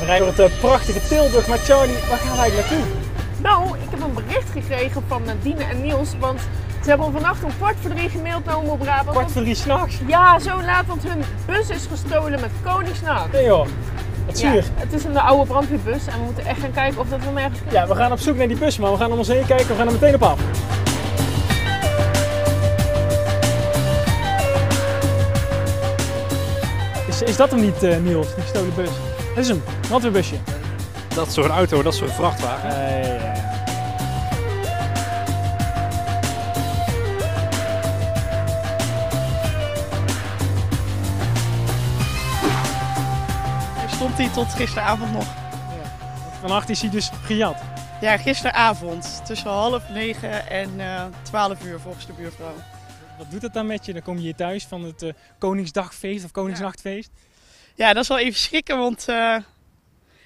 we rijden door het prachtige Tilburg. Maar Charlie, waar gaan eigenlijk naartoe? Nou, ik heb een bericht gekregen van eh, Dine en Niels, want ze hebben vannacht om kwart voor drie gemaild naar Omroep Brabant. Kwart voor drie s'nachts. Ja, zo laat, want hun bus is gestolen met Koningsnacht. Nee joh, wat Ja, zuur. het is een oude brandweerbus en we moeten echt gaan kijken of dat we hem ergens kunnen. Ja, we gaan op zoek naar die bus, maar we gaan om ons heen kijken. We gaan er meteen op af. Is, is dat hem niet, eh, Niels, die gestolen bus? Dat is hem, brandweerbusje. Dat is zo'n auto, dat is zo'n vrachtwagen. Eh, ja, ja. Daar stond hij tot gisteravond nog. Vannacht is hij dus gejat. Ja, gisteravond tussen half negen en eh 12 uur volgens de buurvrouw. Wat doet het dan met je? Dan kom je hier thuis van het eh, Koningsdagfeest of Koningsnachtfeest. Ja, dat is wel even schrikken, want eh,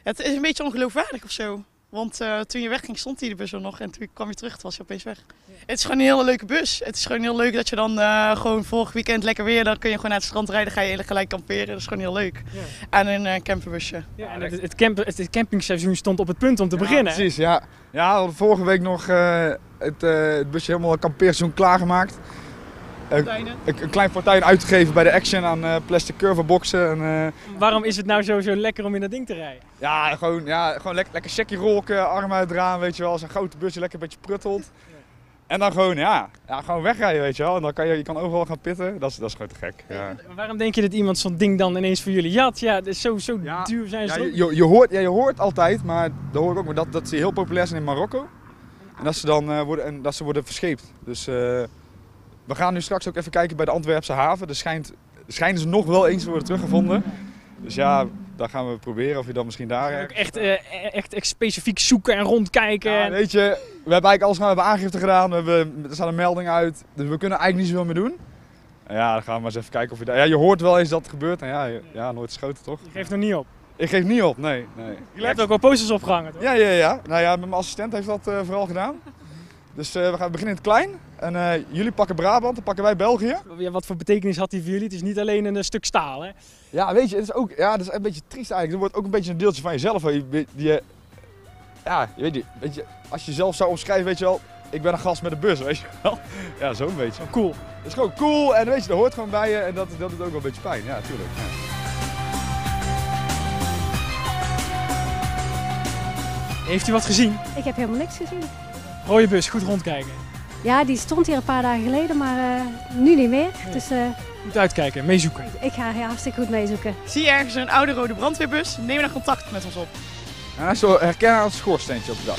het is een beetje ongeloofwaardig of zo. Want eh, toen je wegging stond hij de bus er nog en toen kwam je terug, toen was hij opeens weg. Het is gewoon een hele leuke bus. Het is gewoon heel leuk dat je dan eh, gewoon vorig weekend lekker weer, dan kun je gewoon naar het strand rijden, ga je gelijk kamperen. Dat is gewoon heel leuk. Ja. Aan een eh, camperbusje. Ja, en het, het, camp, het, het campingseizoen stond op het punt om te beginnen. Precies, ja. Ja, we hadden vorige week nog eh, het, eh, het busje helemaal een kampeerseizoen klaargemaakt. Een, een, een klein fortuin uitgegeven bij de Action aan eh, plastic curverboxen. En, eh, Waarom is het nou zo, zo lekker om in dat ding te rijden? ja, gewoon, ja, gewoon lekker, lekker checkie rolken, armen uit het raam, weet je wel. Zo'n grote busje, lekker een beetje pruttelt. En dan gewoon, ja, ja, gewoon wegrijden, weet je wel. En dan kan je, je kan overal gaan pitten. Dat is, dat is gewoon te gek. Ja. Waarom denk je dat iemand zo'n ding dan ineens voor jullie jat? Ja, dat is zo, zo duur zijn ze je, je, je hoort, ja, je hoort altijd, maar daar hoor ik ook maar dat, dat ze heel populair zijn in Marokko. En dat ze dan eh, worden, en dat ze worden verscheept. Dus we gaan nu straks ook even kijken bij de Antwerpse haven. Er schijnt, schijnen ze nog wel eens te worden teruggevonden. Dus ja, dan gaan we proberen of je dan misschien daar... Ook echt, eh, echt, echt specifiek zoeken en rondkijken. Ja, weet je, we hebben eigenlijk alles gedaan. We hebben aangifte gedaan, we hebben, er staat een melding uit. Dus we kunnen eigenlijk niet zoveel meer doen. En ja, dan gaan we maar eens even kijken of je daar... Ja, je hoort wel eens dat het gebeurt. En ja, ja nooit geschoten toch? Je geeft nog niet op. Ik geef niet op, nee. nee. Je hebt ook wel posters opgehangen, toch? Ja, ja, ja. Nou ja, mijn assistent heeft dat eh, vooral gedaan. Dus eh, we gaan beginnen in het klein. En eh, jullie pakken Brabant, dan pakken wij België. Ja, wat voor betekenis had die voor jullie? Het is niet alleen een eh, stuk staal, hè? Ja, weet je, het is ook ja, dat is een beetje triest eigenlijk. Er wordt ook een beetje een deeltje van jezelf. Je, die, die, ja, je weet, je, weet je, als je zelf zou omschrijven, weet je wel, ik ben een gast met een bus, weet je wel. Ja, zo'n beetje. Zo cool. Het is gewoon cool en weet je, dat hoort gewoon bij je en dat, dat doet ook wel een beetje pijn. Ja, tuurlijk. Ja. Heeft u wat gezien? Ik heb helemaal niks gezien. Rode bus, goed rondkijken. Ja, die stond hier een paar dagen geleden, maar eh, nu niet meer. Dus eh, Goed uitkijken, meezoeken. ik ga hier hartstikke goed meezoeken. Zie je ergens een oude rode brandweerbus? Neem dan contact met ons op. Is zo herkennen aan het schoorsteentje op het dak.